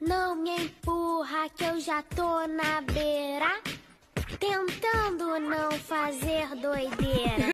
Não me empurra que eu já tô na beira. Tentando não fazer doideira.